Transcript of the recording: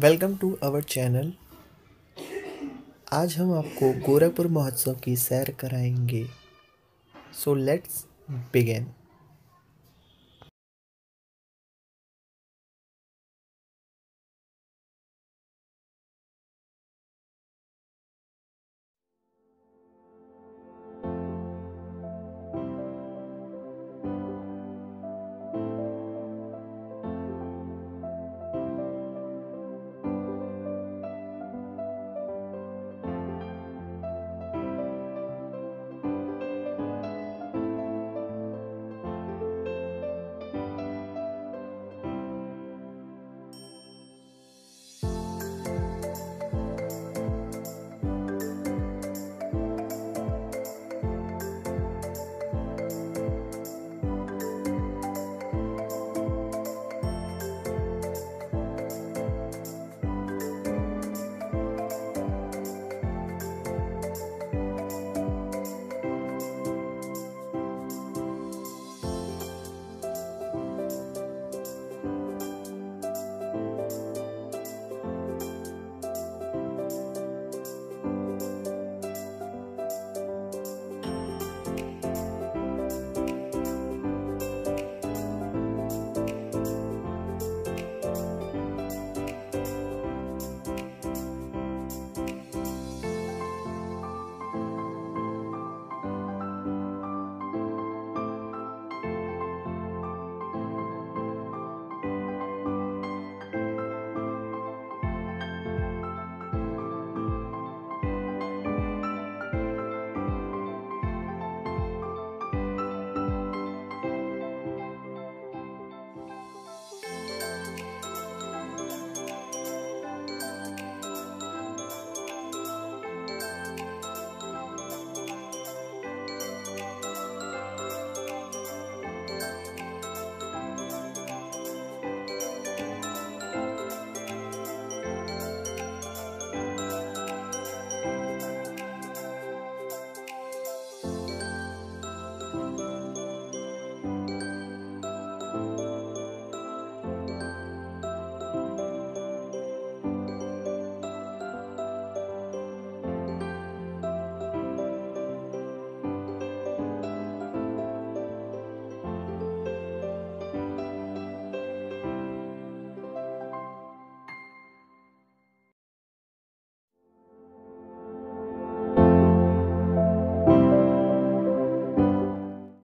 Welcome to our channel आज हम आपको गोरखपुर महोत्सव की सैर कराएँगे। So let's begin